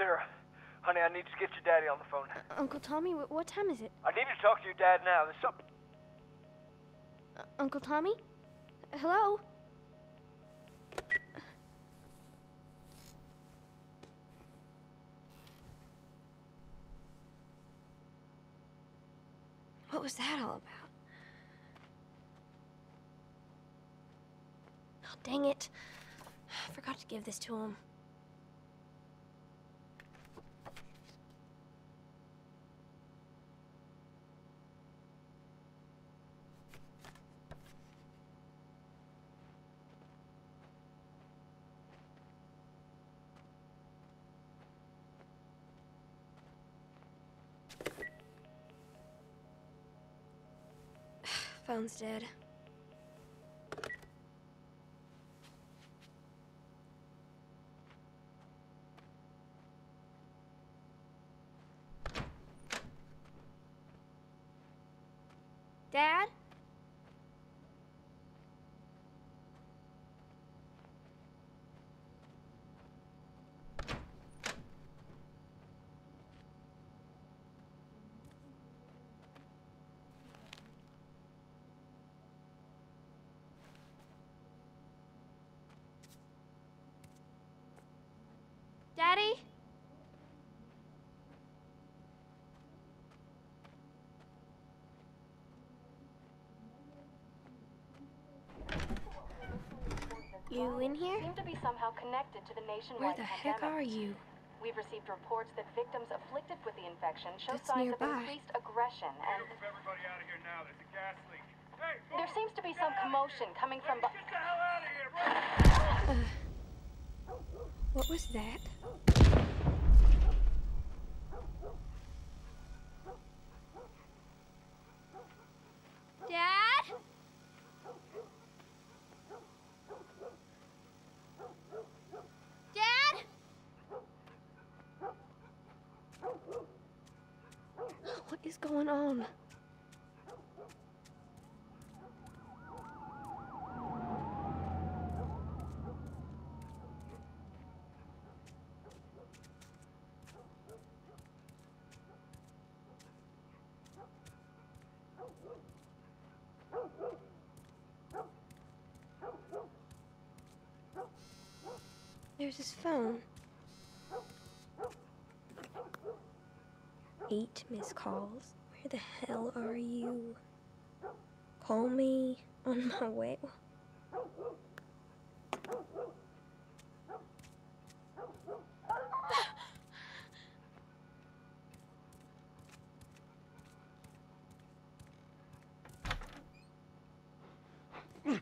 Sarah, honey, I need to get your daddy on the phone. Uncle Tommy, wh- what time is it? I need to talk to your dad now. There's something. Uh, Uncle Tommy? Hello? What was that all about? Oh, dang it. I forgot to give this to him. Phone's dead. Dad? Daddy? You in here? seem to be somehow connected to the Where nationwide the heck pandemic. are you? We've received reports that victims afflicted with the infection show That's signs nearby. of increased aggression, and Move everybody out of here now. There's a gas leak. Hey, there seems to be some commotion coming from. get the hell out of here! Run! What was that? Dad? Dad? What is going on? There's his phone. Eight missed calls. Where the hell are you? Call me. On my way.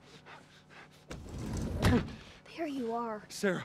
There you are. Sarah,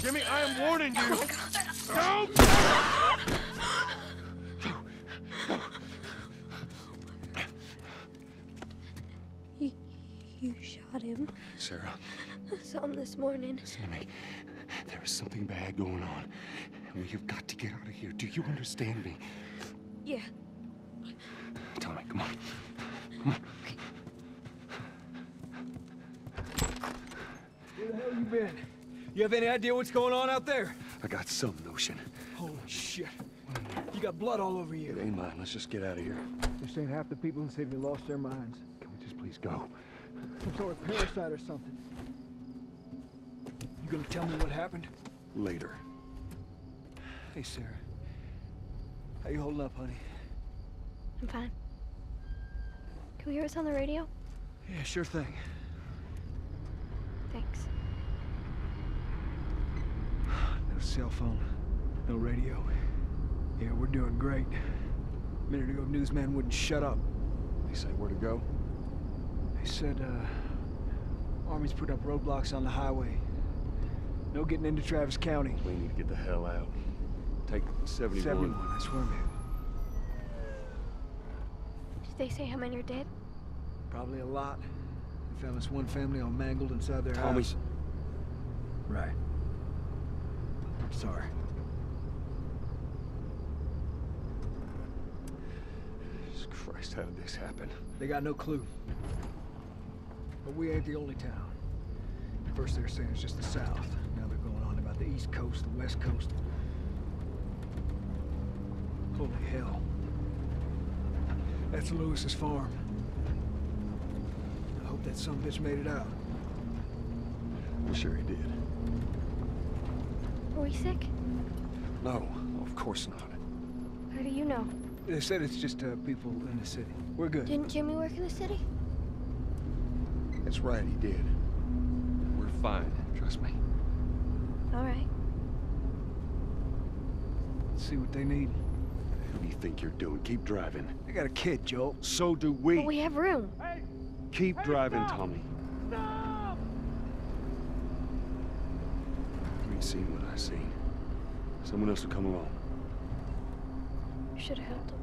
Jimmy, I am warning you. Oh Go! You, you shot him. Sarah, I saw him this morning. listen to me. There is something bad going on. And we have got to get out of here. Do you understand me? Yeah. Tell me, come on. Where the hell you been? You have any idea what's going on out there? I got some notion. Holy shit. You got blood all over you. It you. ain't mine. Let's just get out of here. This ain't half the people in the city lost their minds. Can we just please go? Some sort of parasite or something. You gonna tell me what happened? Later. Hey, Sarah. How you holding up, honey? I'm fine. Can we hear us on the radio? Yeah, sure thing. Thanks. No cell phone. No radio. Yeah, we're doing great. A minute ago, newsman wouldn't shut up. They say where to go? They said, uh, Army's put up roadblocks on the highway. No getting into Travis County. We need to get the hell out. Take 71. 71, that's where I'm headed. Did they say how many are dead? Probably a lot. They found this one family all mangled inside their Tommy. house. Right. Sorry. Jesus Christ, how did this happen? They got no clue. But we ain't the only town. First they were saying it's just the south. Now they're going on about the east coast, the west coast. Holy hell. That's Lewis's farm. I hope that some bitch made it out. I'm sure he did. Are we sick? No, of course not. How do you know? They said it's just uh, people in the city. We're good. Didn't Jimmy work in the city? That's right, he did. We're fine, trust me. All right. Let's see what they need. What do you think you're doing? Keep driving. They got a kid, Joel. So do we. But we have room. Keep driving, Tommy. You ain't seen what I seen. Someone else will come along. You should have helped him.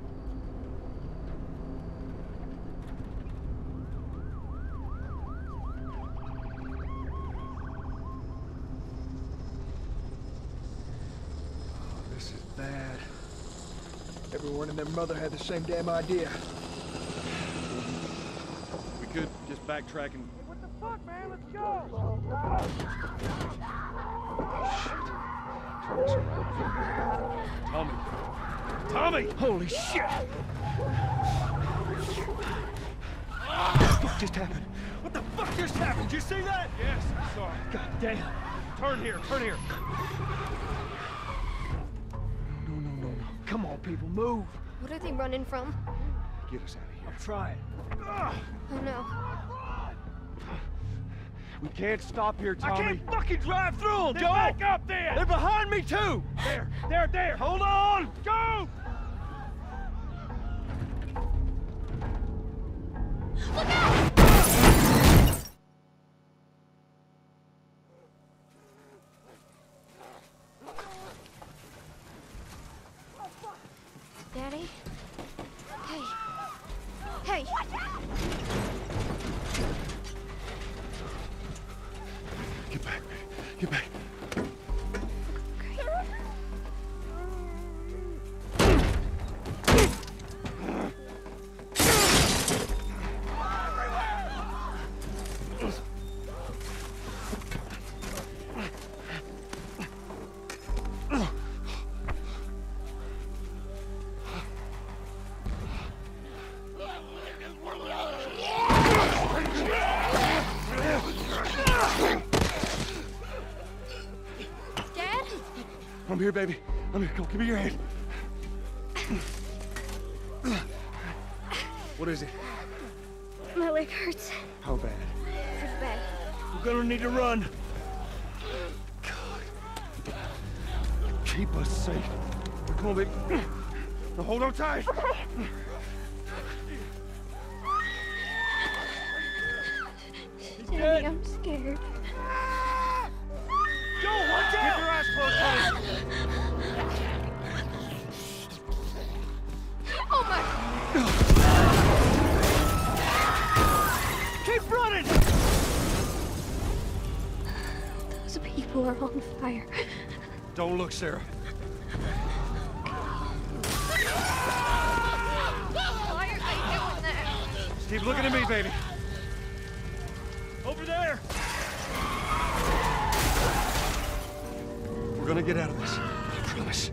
Oh, this is bad. Everyone and their mother had the same damn idea. We could just backtrack and... What the fuck, man? Let's go! Turn us around. Tommy! Tommy! Holy shit! What the fuck just happened? What the fuck just happened? Did you see that? Yes, I saw it. God damn. Turn here, turn here. No, no, no, no. Come on, people, move. What are they running from? Get us out of here. I'm trying. Oh no. We can't stop here, Tommy. I can't fucking drive through them, Then Joel! back up there! They're behind me, too! There, there, there! Hold on! Go! Daddy? I'm here, baby. I'm here. Come on, give me your hand. What is it? My leg hurts. How bad? Pretty bad. We're gonna need to run. God. Keep us safe. Come on, baby. Now hold on tight. Daddy, I'm scared. Joel, watch out! Keep your eyes closed, honey. Oh my! Keep running! Those people are on fire. Don't look, Sarah. Why are they doing that? Keep looking at me, baby. Over there! We're gonna get out of this. I promise.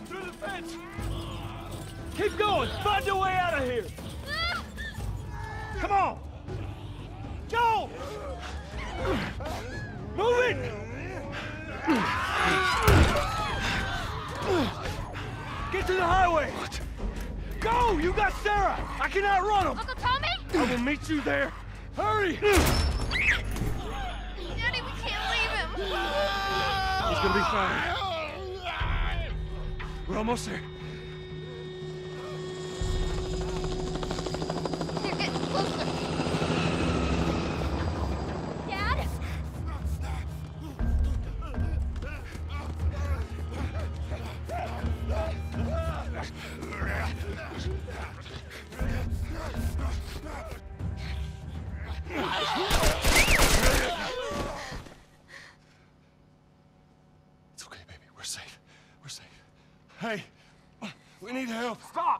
They're through the fence! Keep going! Find a way out of here! Come on! Joel! Move it! Get to the highway! What? Go! You got Sarah! I can outrun him! Uncle Tommy? I will meet you there! Hurry! Daddy, we can't leave him. He's gonna be fine. We're almost there. They're getting closer. Dad? It's okay, baby. We're safe. We're safe. Hey, we need help. Stop!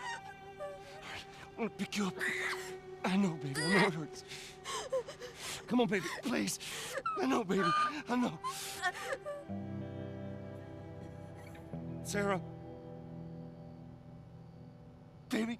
I'm gonna pick you up. I know, baby. I know it hurts. Come on, baby. Please. I know, baby. I know. Sarah. Baby.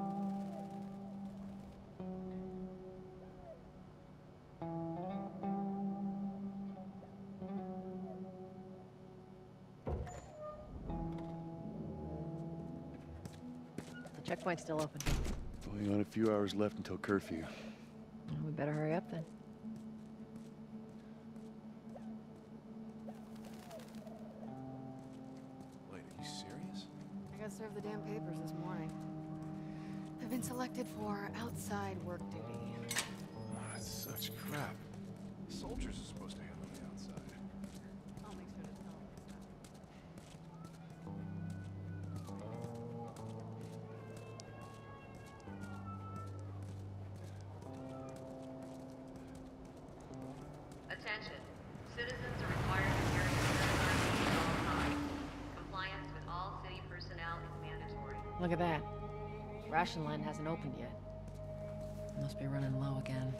Checkpoint's still open. Only got a few hours left until curfew. Well, we better hurry up then. Wait, are you serious? I got served the damn papers this morning. I've been selected for outside work duty. Ah, that's such crap. Soldiers are supposed to Look at that. Ration line hasn't opened yet. Must be running low again.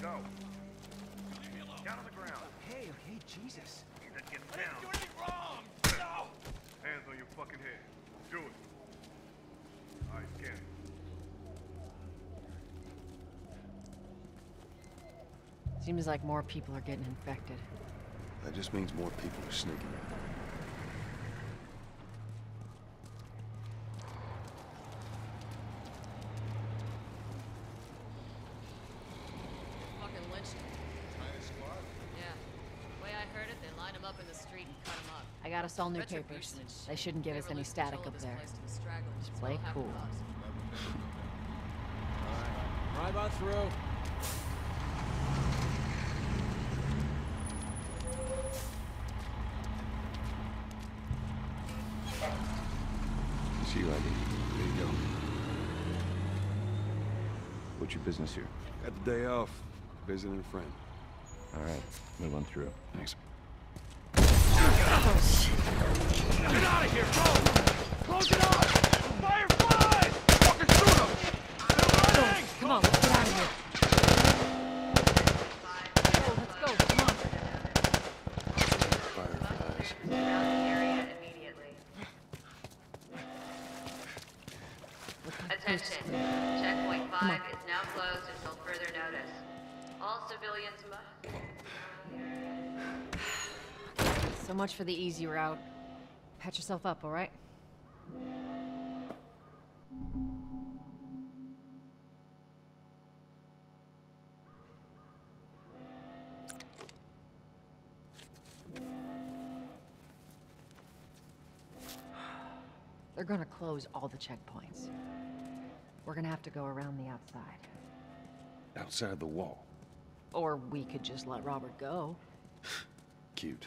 Go. Down on the ground. Hey, okay, Jesus. Then get down. Do anything wrong! No! Hands on your fucking head. Do it. All right, Seems like more people are getting infected. That just means more people are sneaking out. Fucking lynched him. Yeah. The way I heard it, they lined him up in the street and cut him up. I got us all new papers. They shouldn't give us any static up there. place to the stragglers. Just play all half cool. the cost. Drive on through. There you go. What's your business here? Got the day off. Visiting a friend. All right, move on through. Thanks. Oh, Get out of here, go! Close it off! Much for the easy route. Patch yourself up, all right? They're gonna close all the checkpoints. We're gonna have to go around the outside. Outside the wall. Or we could just let Robert go. Cute.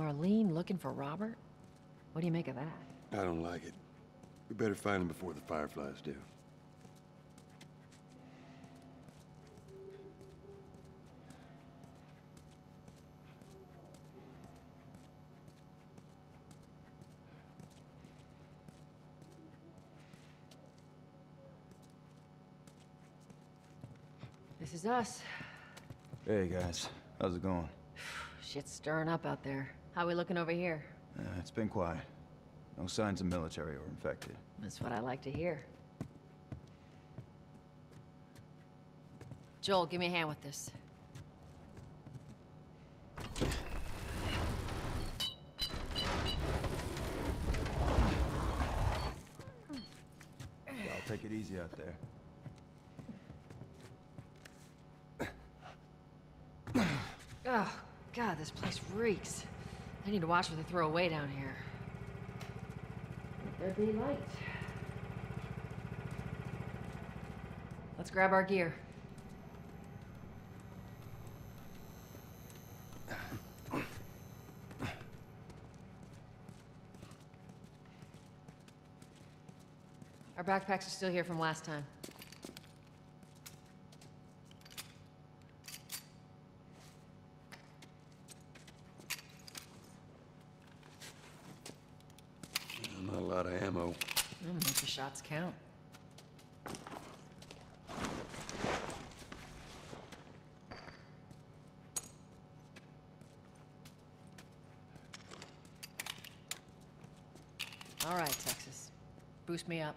Marlene looking for Robert? What do you make of that? I don't like it. We better find him before the Fireflies do. This is us. Hey, guys. How's it going? Shit's stirring up out there. How we looking over here? Uh, it's been quiet. No signs of military or infected. That's what I like to hear. Joel, give me a hand with this. I'll take it easy out there. Oh, God, this place reeks. I need to watch what they throw away down here. Let there be light. Let's grab our gear. Our backpacks are still here from last time. Not a lot of ammo. Mm, make the shots count. All right, Texas. Boost me up.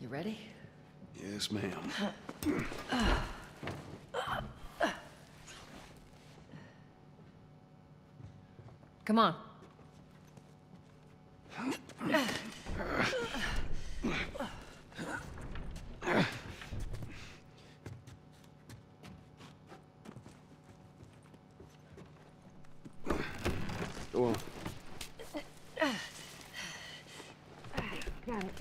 You ready? Yes, ma'am. Come on. Go on. Got it.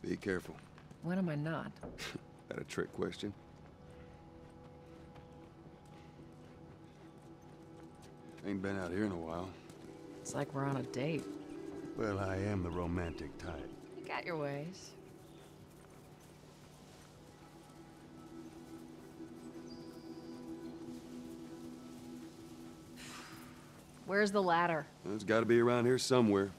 Be careful. When am I not? That a trick question? Been out here in a while. It's like we're on a date. Well, I am the romantic type. You got your ways. Where's the ladder? It's got to be around here somewhere.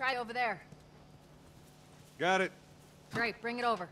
Try over there. Got it. Great, bring it over.